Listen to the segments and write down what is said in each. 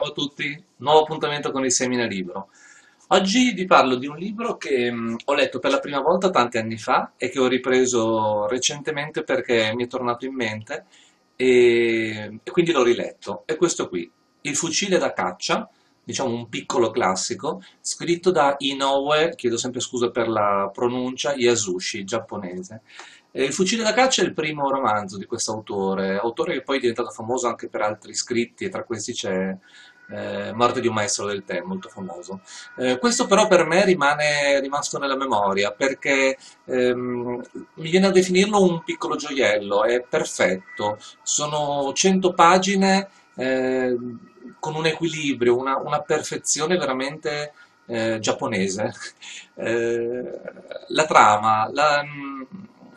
Ciao a tutti, nuovo appuntamento con il Semina Libro. Oggi vi parlo di un libro che mh, ho letto per la prima volta tanti anni fa e che ho ripreso recentemente perché mi è tornato in mente e, e quindi l'ho riletto. È questo qui, Il fucile da caccia, diciamo un piccolo classico, scritto da Inoue, chiedo sempre scusa per la pronuncia, Yasushi, giapponese. Eh, Il fucile da caccia è il primo romanzo di questo autore, autore che poi è diventato famoso anche per altri scritti, e tra questi c'è eh, Morte di un maestro del tè, molto famoso. Eh, questo però per me rimane rimasto nella memoria, perché ehm, mi viene a definirlo un piccolo gioiello, è perfetto, sono 100 pagine eh, con un equilibrio, una, una perfezione veramente eh, giapponese. Eh, la trama, la,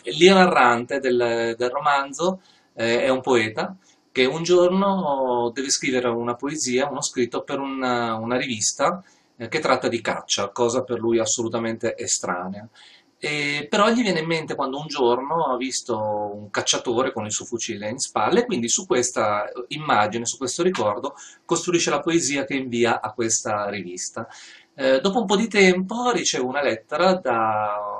l'io narrante del, del romanzo eh, è un poeta che un giorno deve scrivere una poesia, uno scritto per una, una rivista eh, che tratta di caccia, cosa per lui assolutamente estranea. E, però gli viene in mente quando un giorno ha visto un cacciatore con il suo fucile in spalle, e quindi su questa immagine, su questo ricordo, costruisce la poesia che invia a questa rivista. Eh, dopo un po' di tempo riceve una lettera da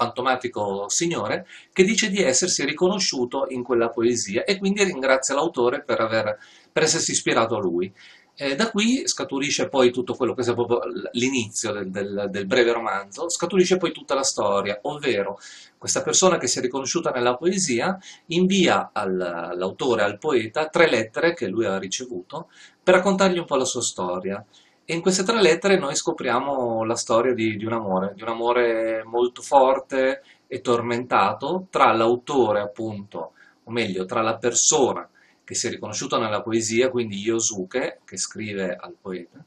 fantomatico signore che dice di essersi riconosciuto in quella poesia e quindi ringrazia l'autore per, aver, per essersi ispirato a lui. E da qui scaturisce poi tutto quello che è proprio l'inizio del, del, del, breve romanzo, scaturisce poi tutta la storia, ovvero questa persona che si è riconosciuta nella poesia invia all'autore, al poeta, tre lettere che lui ha ricevuto per raccontargli un po' la sua storia. E in queste tre lettere noi scopriamo la storia di, di un amore, di un amore molto forte e tormentato tra l'autore, appunto, o meglio, tra la persona che si è riconosciuta nella poesia, quindi Yosuke, che scrive al poeta,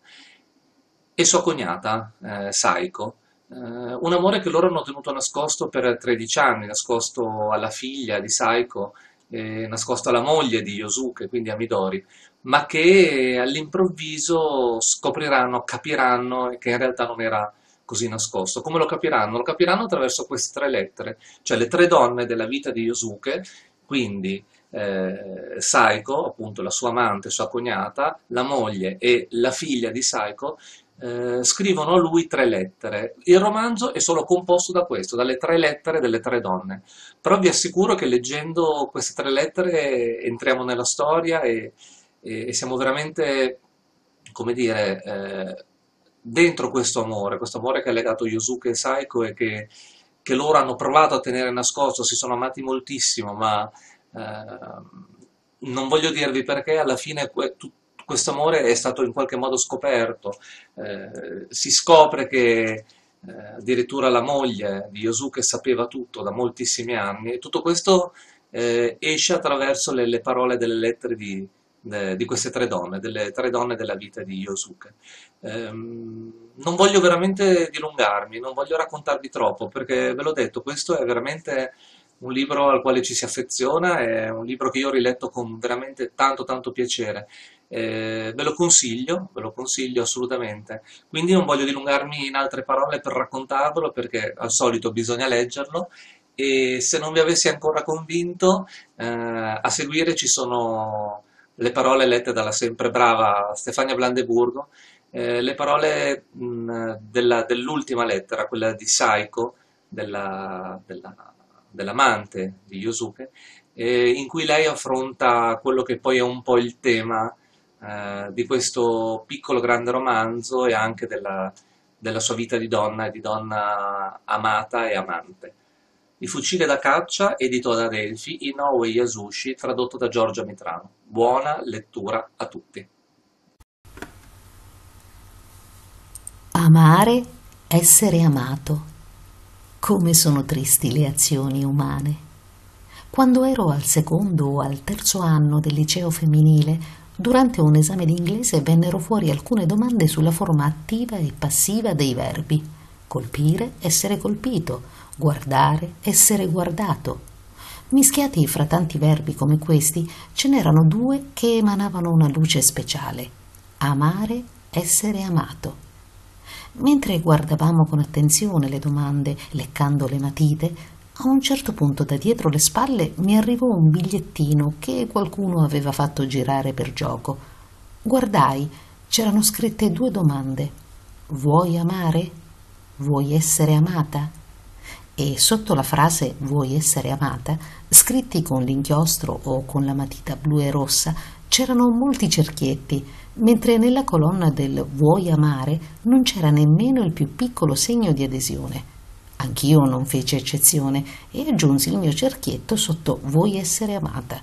e sua cognata, eh, Saiko. Eh, un amore che loro hanno tenuto nascosto per 13 anni, nascosto alla figlia di Saiko, eh, nascosto alla moglie di Yosuke, quindi a Midori, ma che all'improvviso scopriranno, capiranno che in realtà non era così nascosto. Come lo capiranno? Lo capiranno attraverso queste tre lettere, cioè le tre donne della vita di Yosuke, quindi eh, Saiko, appunto la sua amante, sua cognata, la moglie e la figlia di Saiko, eh, scrivono a lui tre lettere. Il romanzo è solo composto da questo, dalle tre lettere delle tre donne. Però vi assicuro che leggendo queste tre lettere entriamo nella storia e, e, e siamo veramente, come dire, eh, dentro questo amore, questo amore che ha legato Yosuke e Saiko e che, che, loro hanno provato a tenere nascosto, si sono amati moltissimo, ma eh, non voglio dirvi perché alla fine tutto questo amore è stato in qualche modo scoperto, eh, si scopre che eh, addirittura la moglie di Yosuke sapeva tutto da moltissimi anni e tutto questo eh, esce attraverso le, le, parole delle lettere di, de, di, queste tre donne, delle tre donne della vita di Yosuke. Ehm, non voglio veramente dilungarmi, non voglio raccontarvi troppo perché ve l'ho detto, questo è veramente un libro al quale ci si affeziona, è un libro che io ho riletto con veramente tanto tanto piacere. Eh, ve lo consiglio, ve lo consiglio assolutamente. Quindi non voglio dilungarmi in altre parole per raccontarvelo perché al solito bisogna leggerlo e se non vi avessi ancora convinto, eh, a seguire ci sono le parole lette dalla sempre brava Stefania Blandeburgo, eh, le parole dell'ultima lettera, quella di Saiko, della, della dell'amante di Yosuke, eh, in cui lei affronta quello che poi è un po' il tema eh, di questo piccolo grande romanzo e anche della, della sua vita di donna e di donna amata e amante. Il fucile da caccia, edito da Delphi, Inoue Yasushi, tradotto da Giorgia Mitrano. Buona lettura a tutti. Amare, essere amato come sono tristi le azioni umane. Quando ero al secondo o al terzo anno del liceo femminile, durante un esame di inglese vennero fuori alcune domande sulla forma attiva e passiva dei verbi. Colpire, essere colpito, guardare, essere guardato. Mischiati fra tanti verbi come questi, ce n'erano due che emanavano una luce speciale. Amare, essere amato. Mentre guardavamo con attenzione le domande, leccando le matite, a un certo punto da dietro le spalle mi arrivò un bigliettino che qualcuno aveva fatto girare per gioco. Guardai, c'erano scritte due domande. Vuoi amare? Vuoi essere amata? E sotto la frase Vuoi essere amata, scritti con l'inchiostro o con la matita blu e rossa, c'erano molti cerchietti, mentre nella colonna del Vuoi amare non c'era nemmeno il più piccolo segno di adesione. Anch'io non feci eccezione e aggiunsi il mio cerchietto sotto Vuoi essere amata.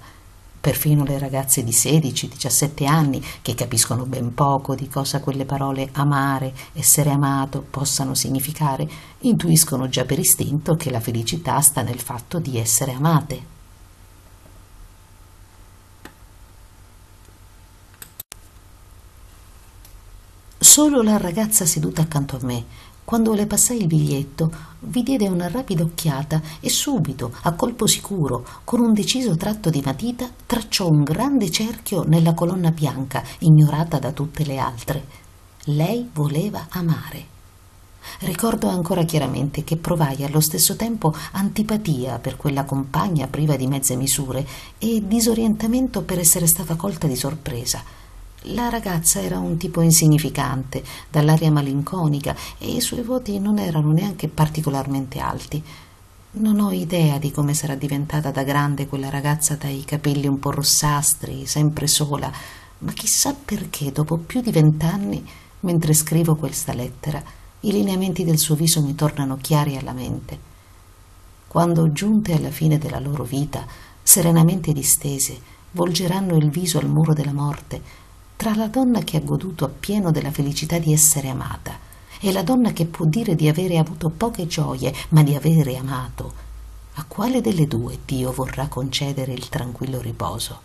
Perfino le ragazze di 16-17 anni, che capiscono ben poco di cosa quelle parole amare, essere amato possano significare, intuiscono già per istinto che la felicità sta nel fatto di essere amate. Solo la ragazza seduta accanto a me, quando le passai il biglietto, vi diede una rapida occhiata e subito, a colpo sicuro, con un deciso tratto di matita, tracciò un grande cerchio nella colonna bianca, ignorata da tutte le altre. Lei voleva amare. Ricordo ancora chiaramente che provai allo stesso tempo antipatia per quella compagna priva di mezze misure e disorientamento per essere stata colta di sorpresa. La ragazza era un tipo insignificante, dall'aria malinconica, e i suoi voti non erano neanche particolarmente alti. Non ho idea di come sarà diventata da grande quella ragazza dai capelli un po' rossastri, sempre sola, ma chissà perché dopo più di vent'anni, mentre scrivo questa lettera, i lineamenti del suo viso mi tornano chiari alla mente. Quando giunte alla fine della loro vita, serenamente distese, volgeranno il viso al muro della morte, tra la donna che ha goduto appieno della felicità di essere amata e la donna che può dire di avere avuto poche gioie, ma di avere amato, a quale delle due Dio vorrà concedere il tranquillo riposo?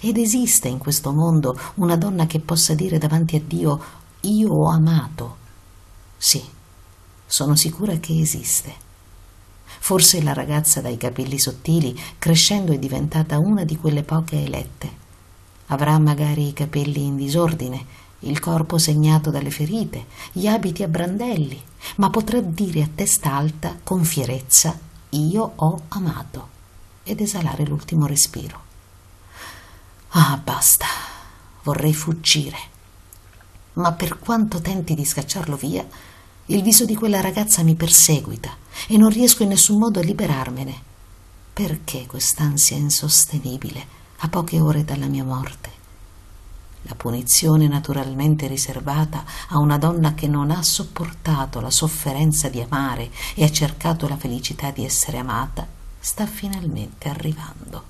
Ed esiste in questo mondo una donna che possa dire davanti a Dio io ho amato? Sì, sono sicura che esiste. Forse la ragazza dai capelli sottili, crescendo, è diventata una di quelle poche elette Avrà magari i capelli in disordine, il corpo segnato dalle ferite, gli abiti a brandelli, ma potrà dire a testa alta, con fierezza, io ho amato, ed esalare l'ultimo respiro. Ah, basta, vorrei fuggire. Ma per quanto tenti di scacciarlo via, il viso di quella ragazza mi perseguita e non riesco in nessun modo a liberarmene. Perché quest'ansia insostenibile? A poche ore dalla mia morte. La punizione naturalmente riservata a una donna che non ha sopportato la sofferenza di amare e ha cercato la felicità di essere amata sta finalmente arrivando.